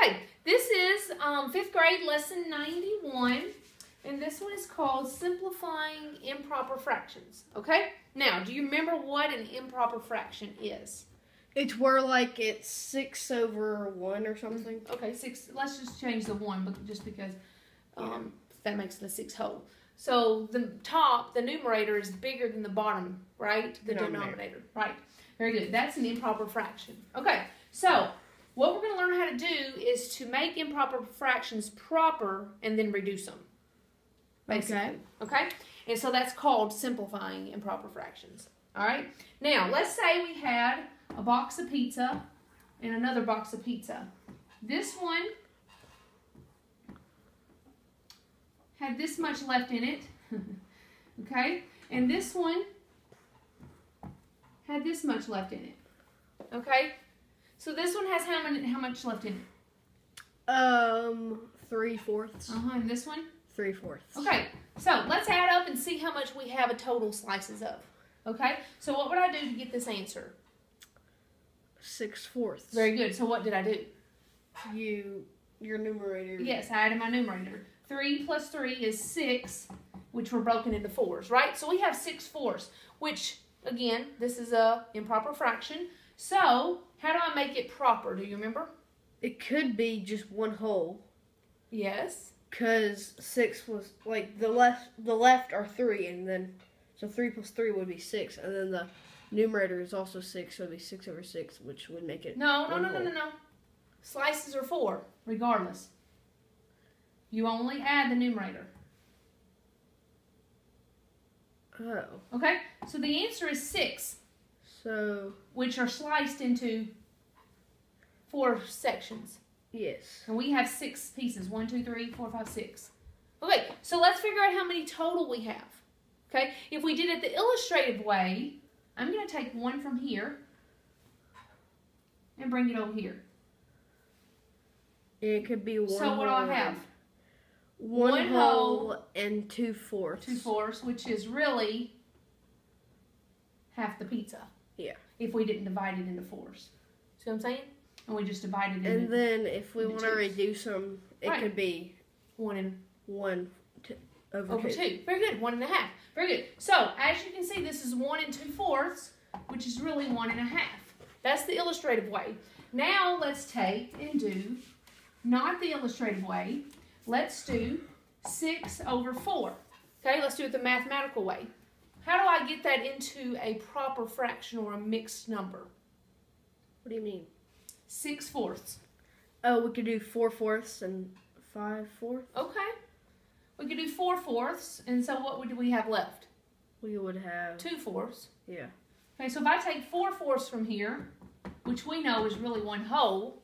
Okay, this is um, fifth grade lesson 91, and this one is called Simplifying Improper Fractions. Okay, now do you remember what an improper fraction is? It's where like it's six over one or something. Okay, six. Let's just change the one, but just because um, that makes the six whole. So the top, the numerator is bigger than the bottom, right? The Denominator. denominator, right? Very good. That's an improper fraction. Okay, so what we're going to learn how to do is to make improper fractions proper and then reduce them. Basically. Okay. Okay? And so that's called simplifying improper fractions. All right? Now, let's say we had a box of pizza and another box of pizza. This one had this much left in it. okay? And this one had this much left in it. Okay? So this one has how many how much left in it? Um, three fourths. Uh-huh. And this one? Three fourths. Okay, so let's add up and see how much we have a total slices of. Okay, so what would I do to get this answer? Six fourths. Very good. So what did I do? You your numerator. Yes, I added my numerator. Three plus three is six, which were broken into fours, right? So we have six fourths, which again, this is a improper fraction. So how do I make it proper? Do you remember? It could be just one whole. Yes. Cause six was like the left the left are three and then so three plus three would be six and then the numerator is also six so it'd be six over six which would make it No, no, no, no, no, no. Slices are four, regardless. You only add the numerator. oh Okay? So the answer is six, so which are sliced into four sections. yes And we have six pieces. One, two, three, four, five, six. Okay, so let's figure out how many total we have. Okay, if we did it the illustrative way, I'm going to take one from here and bring it over here. it could be one so what do whole I have? one, One whole and two fourths Two fourths, which is really half the pizza. Yeah. If we didn't divide it into fours. See what I'm saying? And we just divided it and into then if we want to reduce them it Right. could be one and one t- over, over two. two. Very good. One and a half. Very good. So as you can see, this is one and two fourths, which is really one and a half. That's the illustrative way. Now let's take and do not the illustrative way. Let's do six over four. Okay, let's do it the mathematical way. How do I get that into a proper fraction or a mixed number? what do you mean Six fourths. oh we could do four fourths and five fourths Okay. We could do four fourths, and so what would we have left? we would have Two fourths. yeah Okay, so if I take four fourths from here, which we know is really one whole,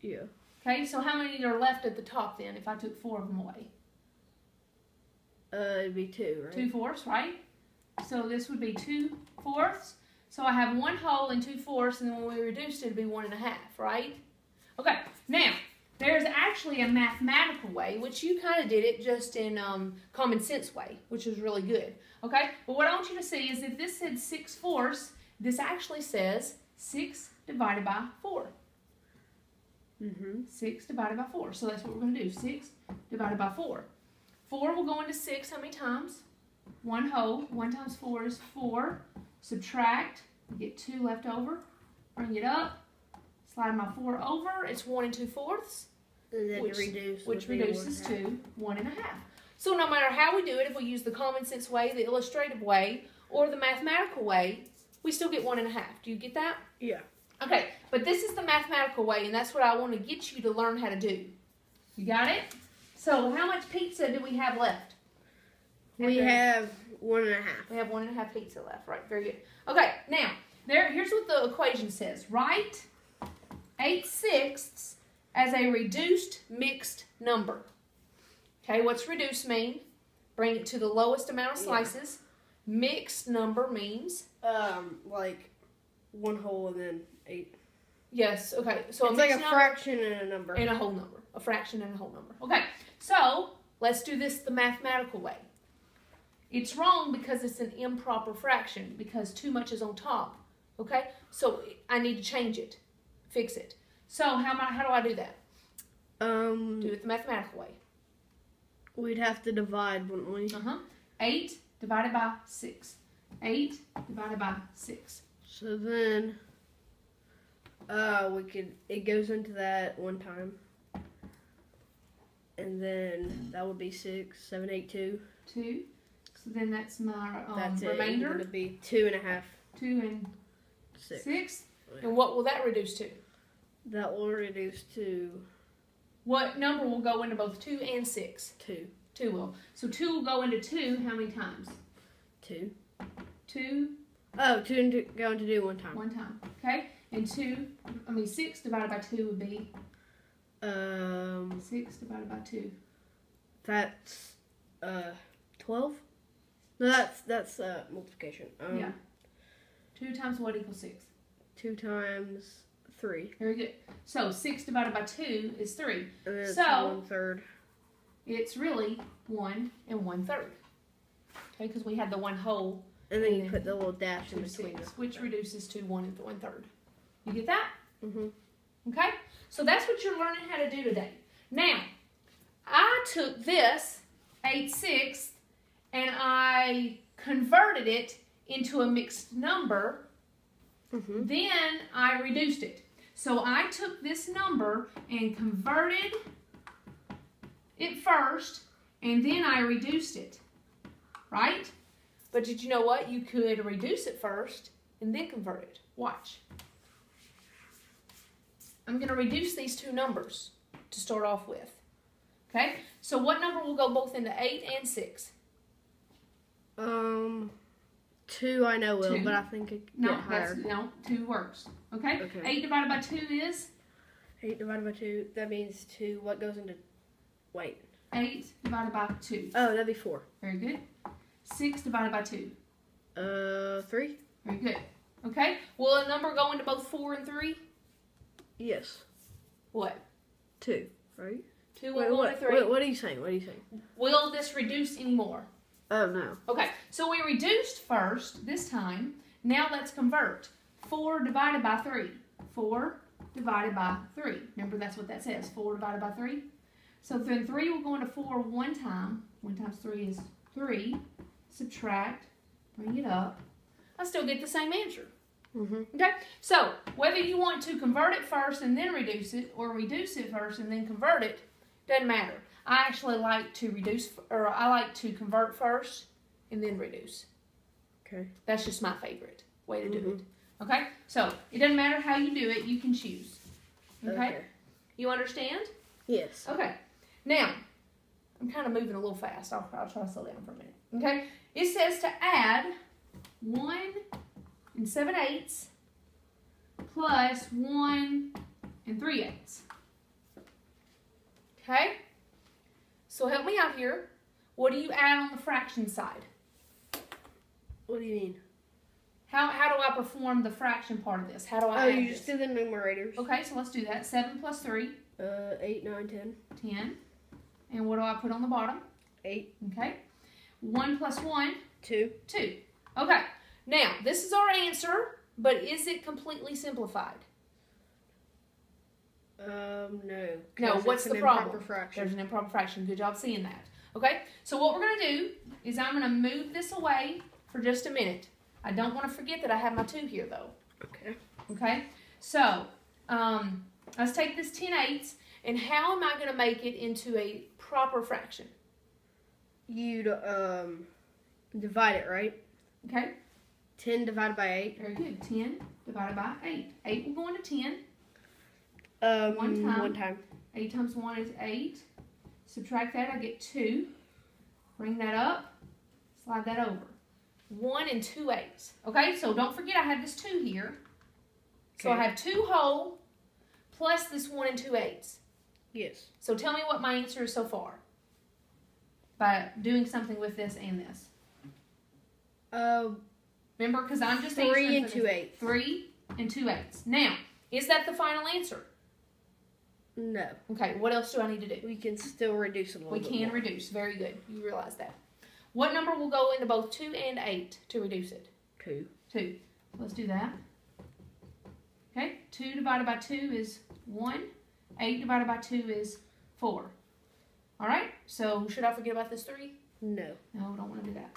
yeah okay, so how many are left at the top then if I took four of them away? uh it'd be two right Two fourths, right? So this would be two fourths. So I have one whole and two fourths, and then when we reduced it, it'd be one and a half, right? Okay, now, there's actually a mathematical way, which you kind of did it just in um, common sense way, which is really good. Okay, but what I want you to see is if this said six fourths, this actually says six divided by four. mm-hmm 6 divided by 4. So that's what we're going to do. 6 divided by 4. 4 will go into 6 how many times? 1 whole. 1 times 4 is 4. Subtract. We get 2 left over. Bring it up. Slide my 4 over. It's 1 and 2 fourths, and then Which- reduce which reduces one to 1 and a half. So no matter how we do it, if we use the common sense way, the illustrative way, or the mathematical way, we still get 1 and a half. Do you get that? yeah Okay, but this is the mathematical way, and that's what I want to get you to learn how to do. You got it? So, how much pizza do we have left? We Okay. have one and a half We have one and a half pizza left. Right, very good. Okay, now there. Here's what the equation says. Write eight sixths as a reduced mixed number. Okay, what's reduced mean? Bring it to the lowest amount of Yeah. slices. Mixed number means um like one whole and then eight yes. Okay, so it's like a number- fraction and a number and a whole number, a fraction and a whole number. Okay, so let's do this the mathematical way. It's wrong because it's an improper fraction because too much is on top. Okay, so I need to change it, fix it. So how am I, how do I do that? Um, Do it the mathematical way. we'd have to divide, wouldn't we? Uh huh. 8 divided by 6. 8 divided by 6. So then, uh, we could. It goes into that one time, and then that would be six, seven, eight, two. 2. So then that's my um, That's remainder. It'd be two and a half, 2 and six. 6. And what will that reduce to? That will reduce to What number will go into both 2 and 6? two, 2 will. So 2 will go into 2 how many times? two. 2 Oh, two and two, going to do one time. one time. Okay? And 2, I mean 6 divided by 2 would be Um, 6 divided by 2. that's uh twelve. No, that's that's uh multiplication. Um, Yeah. 2 times what equals 6? Two times three, Very good. So 6 divided by 2 is 3. and then So- one third. It's really 1 and one third. Okay, because we had the one whole And then you and put the little dash in between. 6, which reduces to 1 and one third. You get that? Mm-hmm. Okay? So that's what you're learning how to do today. Now, I took this 8 sixths and I converted it into a mixed number. Mm-hmm. Then I reduced it. So I took this number and converted it first, and then I reduced it. Right? But did you know what? You could reduce it first and then convert it. Watch. I'm going to reduce these two numbers to start off with. Okay? So what number will go both into 8 and 6? Um, two I know will, Two. but I think it No, higher. no, 2 works. Okay? Okay. 8 divided by 2 is Eight divided by two. That means two. What goes into? Wait. 8 divided by 2. Oh, that'd be four. Very good. 6 divided by 2. Uh, three. Very good. Okay? Will a number go into both 4 and 3? Yes. What? Two. Right. 2 will Wait, go what? into 3. What, what are you saying? What are you saying? Will this reduce anymore? Oh no. Okay, so we reduced first this time. Now let's convert. 4 divided by 3. 4 divided by 3. Remember that's what that says. 4 divided by 3. So then 3 will go into 4 one time. 1 times 3 is 3. Subtract. Bring it up. I still get the same answer. Mm-hmm. Okay, so whether you want to convert it first and then reduce it, or reduce it first and then convert it, doesn't matter. I actually like to reduce, or I like to convert first and then reduce. Okay. That's just my favorite way to do Mhm. it. Okay, so it doesn't matter how you do it, you can choose. Okay, Okay. you understand? Yes. Okay, now I'm kind of moving a little fast. I'll, I'll try to slow down for a minute. Okay, it says to add one and seven eighths plus one and three eighths. Okay, so help me out here. What do you add on the fraction side? What do you mean? How, how do I perform the fraction part of this? How do I Oh, add you this? just do the numerators. Okay, so let's do that. 7 plus 3, Uh, eight, nine, ten. 10. And what do I put on the bottom? Eight. Okay. 1 plus 1, Two. 2. Okay, now this is our answer, but is it completely simplified? Um, no. No, what's the problem? fraction. There's an improper fraction. Good job seeing that. Okay, so what we're going to do is I'm going to move this away for just a minute. I don't want to forget that I have my 2 here, though. Okay. Okay, so um, let's take this 10 eighths, and how am I going to make it into a proper fraction? You'd um divide it right. Okay, Ten divided by eight. very good. 10 divided by 8. 8 will go into 10. Um, One time. One time. 8 times 1 is 8. Subtract that, I get 2. Bring that up, slide that over. 1 and 2 eighths. Okay, so don't forget I have this 2 here. So I have 2 whole plus this 1 and 2 eighths. Yes. So tell me what my answer is so far by doing something with this and this. Uh, Remember, because I'm just three and two eighths. Three and two eighths. Now, is that the final answer? No, Okay, what else do I need to do? we can still reduce a little We can more. reduce. Very good. You realize that. What number will go into both two and eight to reduce it? Two. Two. Let's do that. Okay, two divided by two is one. Eight divided by two is four. All right. So should I forget about this three? No. No, don't want to do that.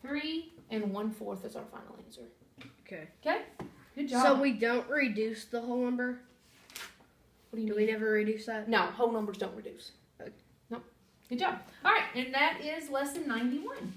Three and one fourth is our final answer. Okay. Okay. Good job. So we don't reduce the whole number. What do you Do mean? we never reduce that? No, whole numbers don't reduce. Okay. No. Good job. All right, and that is lesson 91.